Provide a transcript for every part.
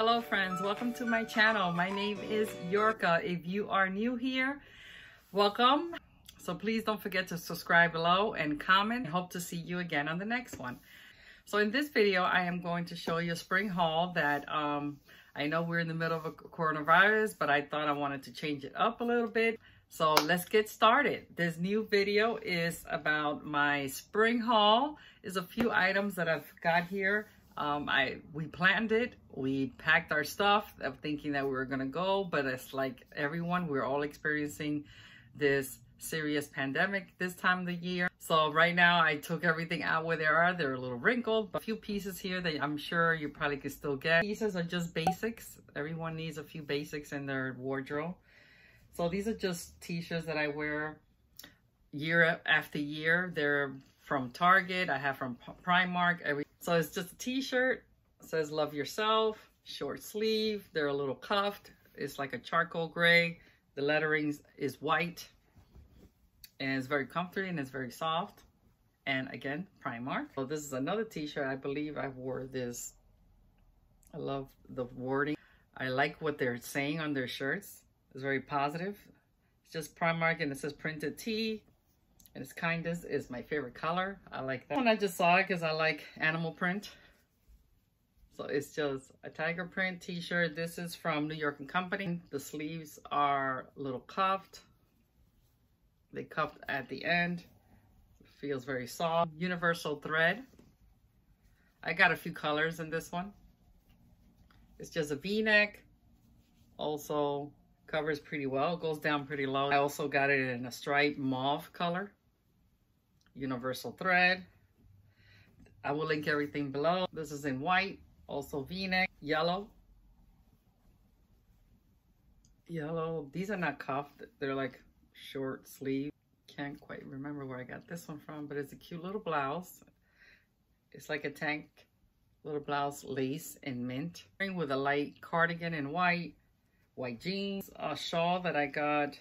Hello friends, welcome to my channel. My name is Yorka. If you are new here, welcome. So please don't forget to subscribe below and comment. I Hope to see you again on the next one. So in this video, I am going to show you a spring haul that um, I know we're in the middle of a coronavirus, but I thought I wanted to change it up a little bit. So let's get started. This new video is about my spring haul. Is a few items that I've got here. Um, I we planned it. We packed our stuff of thinking that we were gonna go, but it's like everyone, we're all experiencing this serious pandemic this time of the year. So right now I took everything out where they are. They're a little wrinkled, but a few pieces here that I'm sure you probably could still get. Pieces are just basics. Everyone needs a few basics in their wardrobe. So these are just t-shirts that I wear year after year. They're from Target. I have from Primark. Every So it's just a t-shirt. says love yourself, short sleeve. They're a little cuffed. It's like a charcoal gray. The lettering is white and it's very comfortable and it's very soft. And again, Primark. So this is another t-shirt. I believe I wore this. I love the wording. I like what they're saying on their shirts. It's very positive. It's just Primark and it says printed T. And it's kindness is my favorite color. I like that one. I just saw it because I like animal print. So it's just a tiger print t-shirt. This is from New York and Company. The sleeves are a little cuffed. They cuffed at the end. It feels very soft. Universal thread. I got a few colors in this one. It's just a v-neck. Also covers pretty well. It goes down pretty low. I also got it in a striped mauve color. Universal thread. I will link everything below. This is in white, also v-neck, yellow. Yellow. These are not cuffed. They're like short sleeve. Can't quite remember where I got this one from, but it's a cute little blouse. It's like a tank little blouse lace in mint. With a light cardigan in white, white jeans, a shawl that I got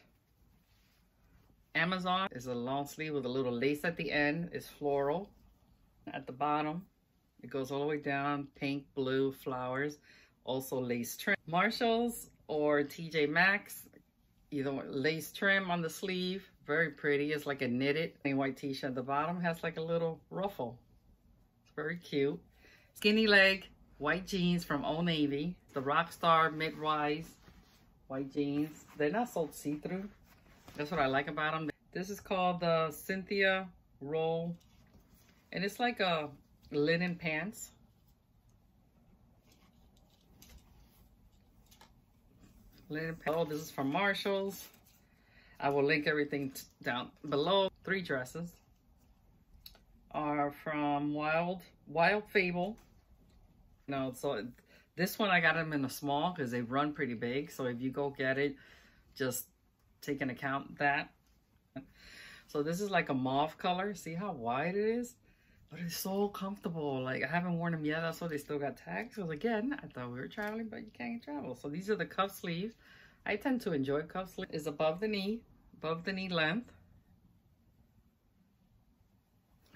Amazon. is a long sleeve with a little lace at the end. It's floral. At the bottom, it goes all the way down, pink, blue, flowers, also lace trim. Marshalls or TJ Maxx either lace trim on the sleeve, very pretty. It's like a knitted white t-shirt. The bottom has like a little ruffle. It's very cute. Skinny leg, white jeans from Old Navy. The Rockstar mid-rise white jeans. They're not so see-through. That's what I like about them. This is called the Cynthia Rowley. And it's like a linen pants. Linen pants. Oh, this is from Marshalls. I will link everything down below. Three dresses are from Wild Wild Fable. No, so this one I got them in a small because they run pretty big. So if you go get it, just take into account that. So this is like a mauve color. See how wide it is? But it's so comfortable. Like, I haven't worn them yet. That's why they still got tags. Because, again, I thought we were traveling, but you can't travel. So, these are the cuff sleeves. I tend to enjoy cuff sleeves. Is above the knee, above the knee length.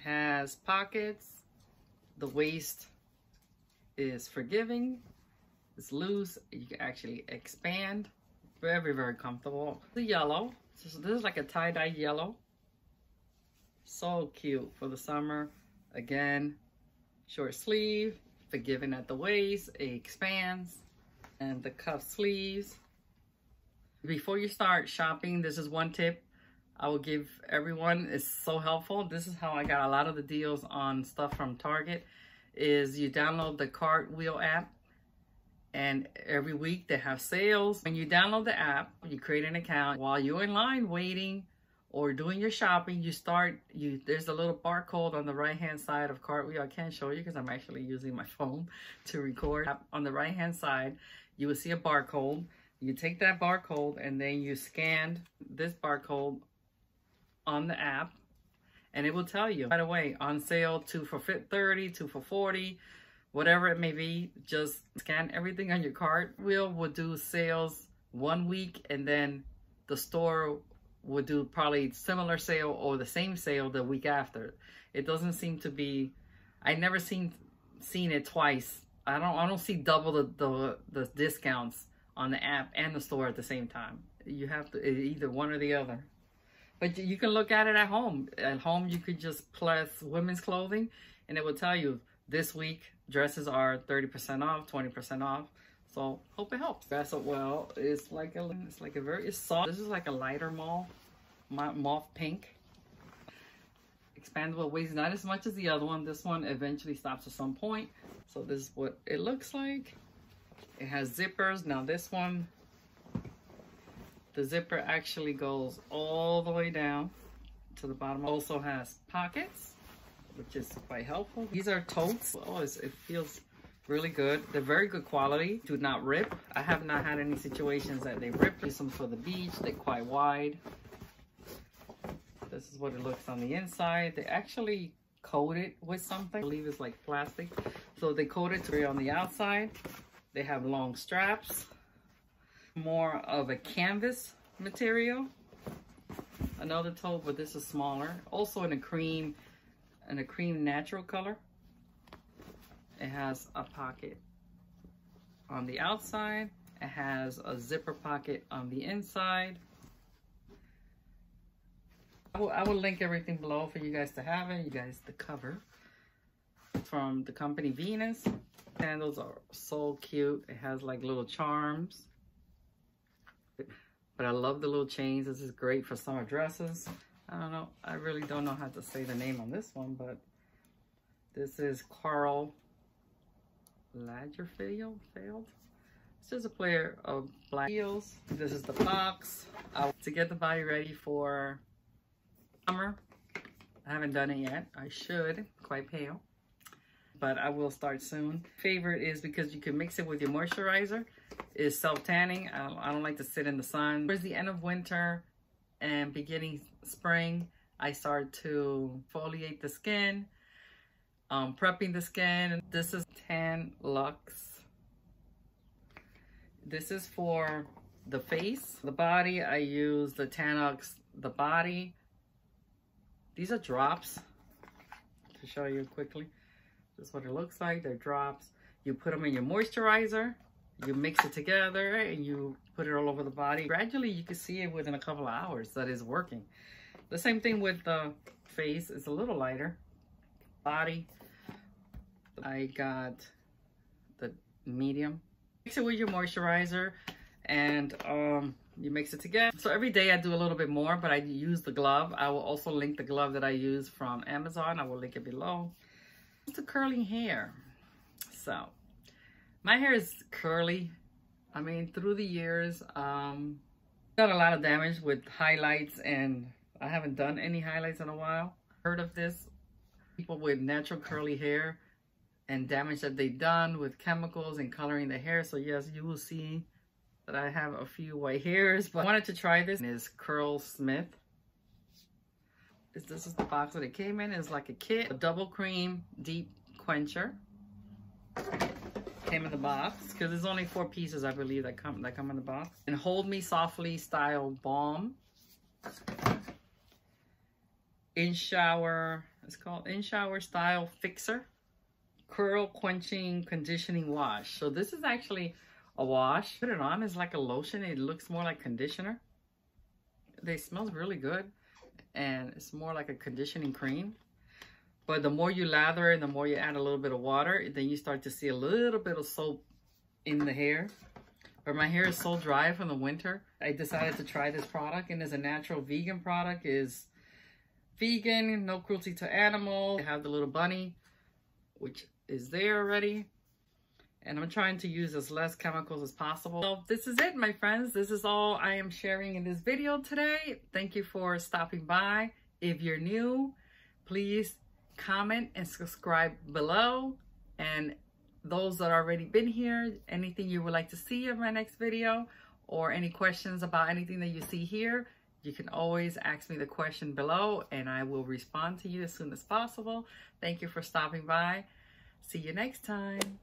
Has pockets. The waist is forgiving. It's loose. You can actually expand. Very, very comfortable. The yellow. This is like a tie-dye yellow. So cute for the summer. Again, short sleeve, forgiving at the waist, it expands, and the cuff sleeves. Before you start shopping, this is one tip I will give everyone. It's so helpful. This is how I got a lot of the deals on stuff from Target, is you download the Cartwheel app, and every week they have sales. When you download the app, you create an account. While you're in line waiting, or doing your shopping, you start, you there's a little barcode on the right-hand side of Cartwheel. I can't show you because I'm actually using my phone to record. On the right-hand side, you will see a barcode. You take that barcode and then you scan this barcode on the app and it will tell you right away on sale two for 30, two for 40, whatever it may be. Just scan everything on your cart. Will do sales one week and then the store would do probably similar sale or the same sale the week after. It doesn't seem to be, I never seen seen it twice I don't I don't see double the, the the discounts on the app and the store at the same time. You have to either one or the other. But you can look at it at home. At home, you could just plus women's clothing, and it will tell you this week dresses are 30% off, 20% off. So hope it helps. That's up well. It's like a it's like a very soft. This is like a lighter mauve, mauve pink. Expandable waist, not as much as the other one. This one eventually stops at some point. So this is what it looks like. It has zippers. Now this one, the zipper actually goes all the way down to the bottom. Also has pockets, which is quite helpful. These are totes. Oh, it feels really good. They're very good quality. Do not rip. I have not had any situations that they rip. Use them for the beach. They're quite wide. This is what it looks on the inside. They actually coat it with something. I believe it's like plastic. So they coat it to on the outside. They have long straps. More of a canvas material. Another tote, but this is smaller. Also in a cream, in a cream natural color. It has a pocket on the outside. It has a zipper pocket on the inside. I will, I will link everything below for you guys to have it. You guys the cover from the company Venus. Sandals are so cute. It has like little charms. But I love the little chains. This is great for summer dresses. I don't know. I really don't know how to say the name on this one, but this is Karl Lagerfeld. Failed. This is a player of black heels. This is the box. Uh, to get the body ready for summer. I haven't done it yet. I should. Quite pale. But I will start soon. Favorite is because you can mix it with your moisturizer. Is self-tanning. I, I don't like to sit in the sun. Towards the end of winter and beginning spring, I start to foliate the skin, um, prepping the skin. This is Tan Luxe. This is for the face. The body, I use the Tan-Luxe, the body these are drops to show you quickly. This is what it looks like. They're drops. You put them in your moisturizer. You mix it together and you put it all over the body. Gradually, you can see it within a couple of hours that is working. The same thing with the face. It's a little lighter. Body. I got the medium. Mix it with your moisturizer and um, you mix it together. So every day I do a little bit more, but I use the glove. I will also link the glove that I use from Amazon. I will link it below. It's the curling hair. So my hair is curly. I mean, through the years, um, got a lot of damage with highlights and I haven't done any highlights in a while. Heard of this? People with natural curly hair and damage that they've done with chemicals and coloring the hair. So yes, you will see that I have a few white hairs, but I wanted to try this. Is Curlsmith. This is the box that it came in. It's like a kit, a double cream deep quencher. Came in the box because there's only four pieces, I believe, that come that come in the box. And Hold Me Softly style balm. In shower, it's called in shower style fixer. Curl quenching conditioning wash. So this is actually a wash. Put it on It's like a lotion. It looks more like conditioner. They smells really good. And it's more like a conditioning cream. But the more you lather and the more you add a little bit of water, then you start to see a little bit of soap in the hair. But my hair is so dry from the winter, I decided to try this product. And it's a natural vegan product. is vegan, no cruelty to animals. I have the little bunny, which is there already and I'm trying to use as less chemicals as possible. So this is it, my friends. This is all I am sharing in this video today. Thank you for stopping by. If you're new, please comment and subscribe below. And those that already been here, anything you would like to see in my next video or any questions about anything that you see here, you can always ask me the question below and I will respond to you as soon as possible. Thank you for stopping by. See you next time.